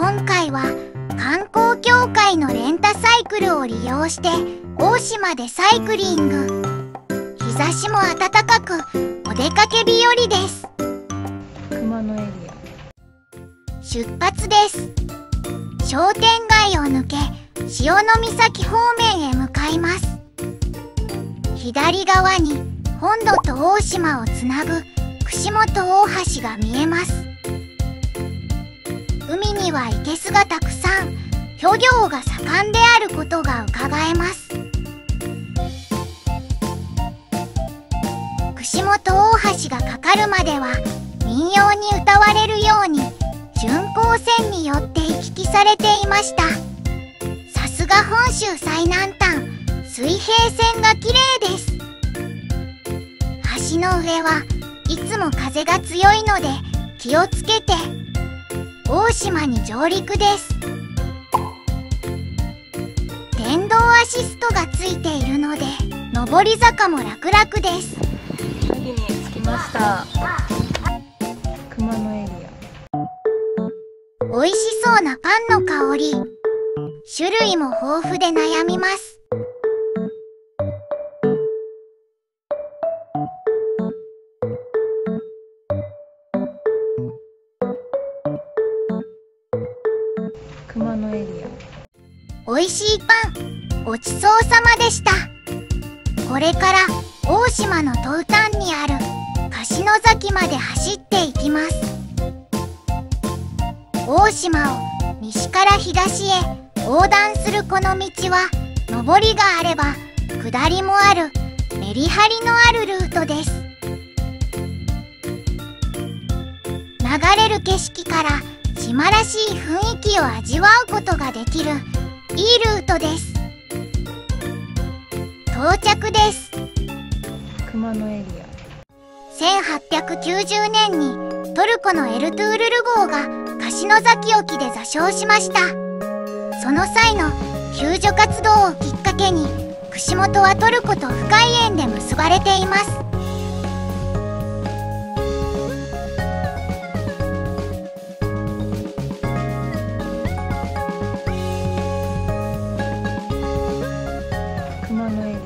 今回は観光協会のレンタサイクルを利用して大島でサイクリング。日差しも暖かくお出かけ日和です。熊野エリ出発です。商店街を抜け潮岬方面へ向かいます。左側に本土と大島をつなぐ串本大橋が見えます。海には生けすがたくさん漁業が盛んであることがうかがえます。串本大橋がかかるまでは民謡に歌われるように巡航線によって行き来されていました。さすが本州最南端水平線が綺麗です。橋の上はいつも風が強いので気をつけて大島に上陸です。電動アシストがついているので上り坂も楽々です。ア萩に着きました。熊野エリ美味しそうなパンの香り。種類も豊富で悩みます美味しいパンごちそうさまでした。これから大島の東端にある柏野崎まで走っていきます。大島を西から東へ横断するこの道は上りがあれば下りもあるメリハリのあるルートです。流れる景色から島らしい雰囲気を味わうことができるいいルートです。到着です。ア熊野エリ1890年にトルコのエルトゥールル号が柏野崎沖で座礁しました。その際の救助活動をきっかけに串本はトルコと深い縁で結ばれています熊野エリア。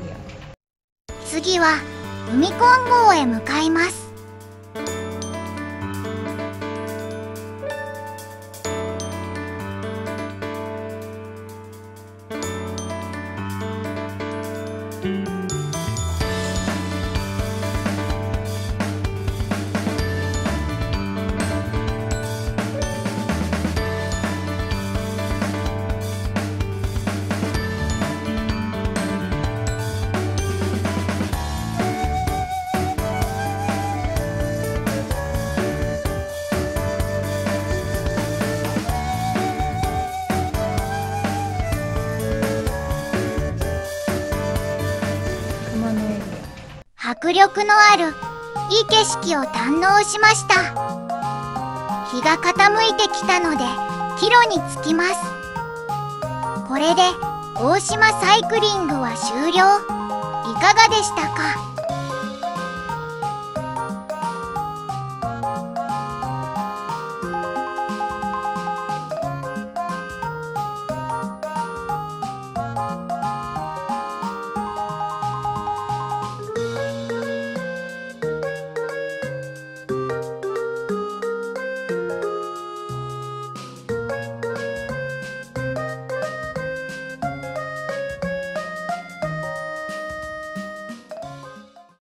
次は海金剛へ向かいます。ア熊野エリ迫力のあるいい景色を堪能しました。日が傾いてきたので帰路に着きます。これで大島サイクリングは終了。いかがでしたか？